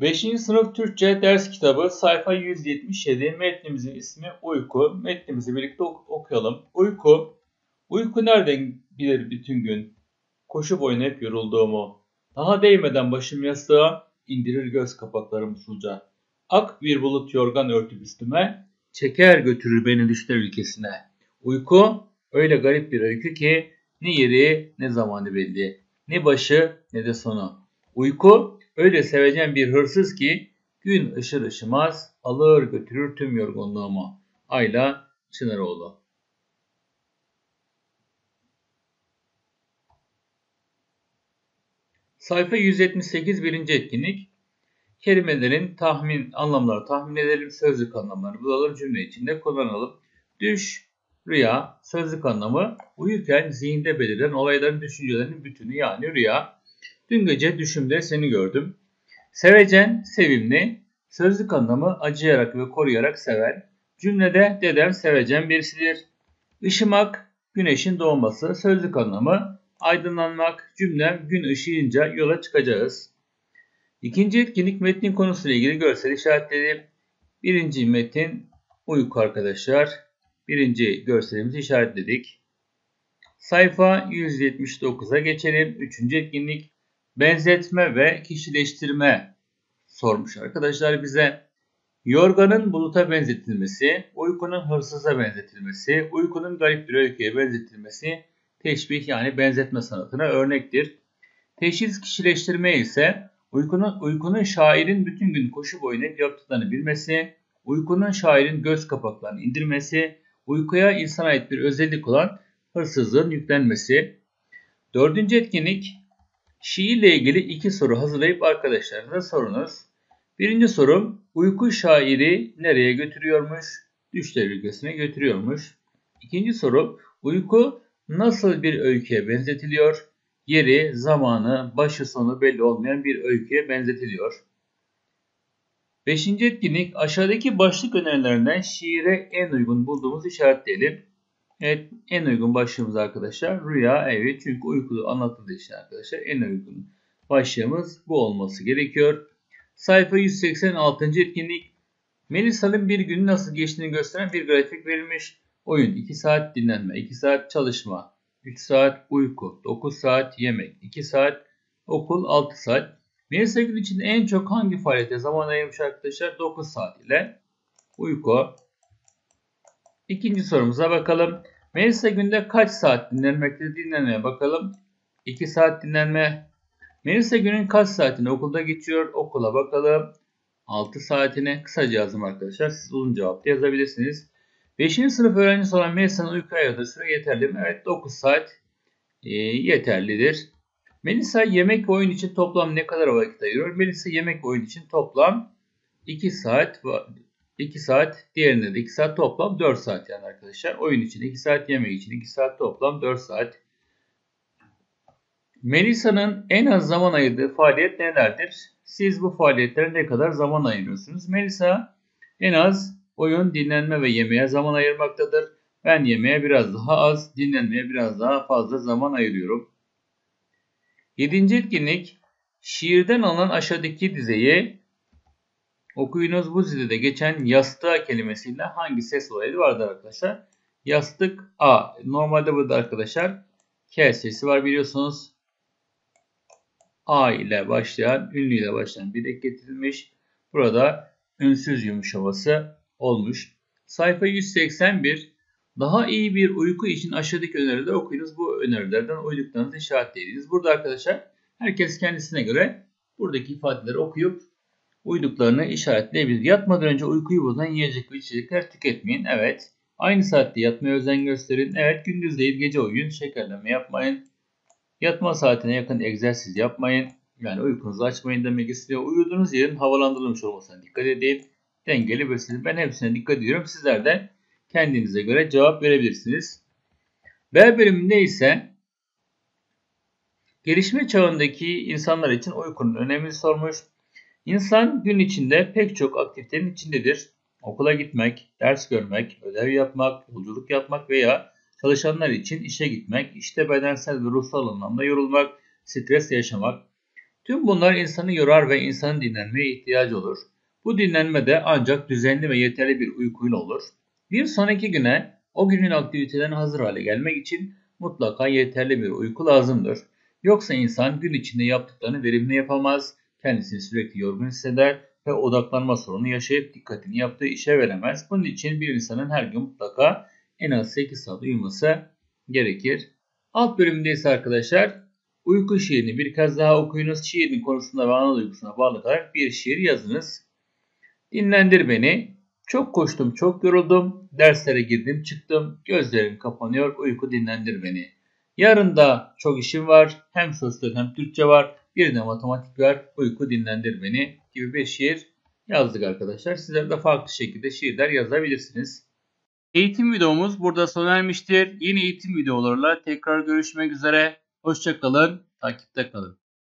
5. sınıf Türkçe ders kitabı sayfa 177 metnimizin ismi Uyku. Metnimizi birlikte ok- okuyalım. Uyku. Uyku nereden bilir bütün gün? Koşu boyuna hep yorulduğumu. Daha değmeden başım yastığa indirir göz kapaklarım usulca. Ak bir bulut yorgan örtüp üstüme çeker götürür beni düşler ülkesine. Uyku öyle garip bir öykü ki ne yeri ne zamanı belli. Ne başı ne de sonu. Uyku öyle sevecen bir hırsız ki gün ışır ışımaz alır götürür tüm yorgunluğumu. Ayla Çınaroğlu Sayfa 178 birinci etkinlik. Kelimelerin tahmin anlamları tahmin edelim, sözlük anlamlarını bulalım, cümle içinde kullanalım. Düş, rüya, sözlük anlamı uyurken zihinde beliren olayların düşüncelerinin bütünü yani rüya. Dün gece düşümde seni gördüm. Sevecen, sevimli, sözlük anlamı acıyarak ve koruyarak seven. Cümlede dedem sevecen birisidir. Işımak, güneşin doğması, sözlük anlamı aydınlanmak, cümlem gün ışığınca yola çıkacağız. İkinci etkinlik metnin konusuyla ilgili görsel işaretleri. Birinci metin uyku arkadaşlar. Birinci görselimizi işaretledik. Sayfa 179'a geçelim. Üçüncü etkinlik benzetme ve kişileştirme sormuş arkadaşlar bize. Yorganın buluta benzetilmesi, uykunun hırsıza benzetilmesi, uykunun garip bir öyküye benzetilmesi teşbih yani benzetme sanatına örnektir. Teşhis kişileştirme ise uykunun, uykunun şairin bütün gün koşu boyunca yaptıklarını bilmesi, uykunun şairin göz kapaklarını indirmesi, uykuya insana ait bir özellik olan hırsızlığın yüklenmesi. Dördüncü etkinlik şiirle ilgili iki soru hazırlayıp arkadaşlarınıza sorunuz. Birinci sorum uyku şairi nereye götürüyormuş? Düşler ülkesine götürüyormuş. İkinci soru uyku nasıl bir öyküye benzetiliyor? Yeri, zamanı, başı sonu belli olmayan bir öyküye benzetiliyor. Beşinci etkinlik aşağıdaki başlık önerilerinden şiire en uygun bulduğumuz işaretleyelim. Evet en uygun başlığımız arkadaşlar rüya evi çünkü uykuda anlatıldığı için arkadaşlar en uygun başlığımız bu olması gerekiyor. Sayfa 186. etkinlik Melisa'nın bir günü nasıl geçtiğini gösteren bir grafik verilmiş. Oyun 2 saat dinlenme, 2 saat çalışma, 3 saat uyku, 9 saat yemek, 2 saat okul, 6 saat. Melisa gün için en çok hangi faaliyete zaman ayırmış arkadaşlar? 9 saat ile uyku. İkinci sorumuza bakalım. Melisa günde kaç saat dinlenmekte dinlenmeye bakalım. 2 saat dinlenme. Melisa günün kaç saatini okulda geçiyor? Okula bakalım. 6 saatine kısaca yazdım arkadaşlar. Siz uzun cevap yazabilirsiniz. 5. sınıf öğrencisi olan Melisa'nın uyku ayırdığı süre yeterli mi? Evet 9 saat e, yeterlidir. Melisa yemek ve oyun için toplam ne kadar vakit ayırıyor? Melisa yemek ve oyun için toplam 2 saat 2 saat diğerinde de 2 saat toplam 4 saat yani arkadaşlar. Oyun için 2 saat yemek için 2 saat toplam 4 saat. Melisa'nın en az zaman ayırdığı faaliyet nelerdir? Siz bu faaliyetlere ne kadar zaman ayırıyorsunuz? Melisa en az oyun, dinlenme ve yemeğe zaman ayırmaktadır. Ben yemeğe biraz daha az, dinlenmeye biraz daha fazla zaman ayırıyorum. Yedinci etkinlik şiirden alınan aşağıdaki dizeyi okuyunuz. Bu dizede geçen yastığa kelimesiyle hangi ses olayı vardır arkadaşlar? Yastık A. Normalde burada arkadaşlar K sesi var biliyorsunuz. A ile başlayan, ünlü ile başlayan bir ek getirilmiş. Burada ünsüz yumuşaması olmuş. Sayfa 181. Daha iyi bir uyku için aşağıdaki önerileri okuyunuz. Bu önerilerden uyduklarınızı işaretleyiniz. Burada arkadaşlar herkes kendisine göre buradaki ifadeleri okuyup uyduklarını işaretleyebilir. Yatmadan önce uykuyu bozan yiyecek ve içecekler tüketmeyin. Evet. Aynı saatte yatmaya özen gösterin. Evet gündüz değil gece uyuyun. Şekerleme yapmayın. Yatma saatine yakın egzersiz yapmayın. Yani uykunuzu açmayın demek istiyor. Uyuduğunuz yerin havalandırılmış olmasına dikkat edin. Dengeli beslenin. Ben hepsine dikkat ediyorum. Sizler de kendinize göre cevap verebilirsiniz. B bölümünde ise gelişme çağındaki insanlar için uykunun önemini sormuş. İnsan gün içinde pek çok aktivitenin içindedir. Okula gitmek, ders görmek, ödev yapmak, yolculuk yapmak veya çalışanlar için işe gitmek, işte bedensel ve ruhsal anlamda yorulmak, stres yaşamak. Tüm bunlar insanı yorar ve insanın dinlenmeye ihtiyacı olur. Bu dinlenme de ancak düzenli ve yeterli bir uykuyla olur. Bir sonraki güne o günün aktivitelerine hazır hale gelmek için mutlaka yeterli bir uyku lazımdır. Yoksa insan gün içinde yaptıklarını verimli yapamaz, kendisini sürekli yorgun hisseder ve odaklanma sorunu yaşayıp dikkatini yaptığı işe veremez. Bunun için bir insanın her gün mutlaka en az 8 saat uyuması gerekir. Alt bölümde ise arkadaşlar uyku şiirini bir kez daha okuyunuz. Şiirin konusunda ve ana duygusuna bağlı olarak bir şiir yazınız. Dinlendir beni. Çok koştum, çok yoruldum. Derslere girdim, çıktım. Gözlerim kapanıyor. Uyku dinlendir beni. Yarın da çok işim var. Hem sosyal hem Türkçe var. Bir de matematik var. Uyku dinlendir beni gibi bir şiir yazdık arkadaşlar. Sizler de farklı şekilde şiirler yazabilirsiniz. Eğitim videomuz burada sona ermiştir. Yeni eğitim videolarla tekrar görüşmek üzere. Hoşçakalın, takipte kalın.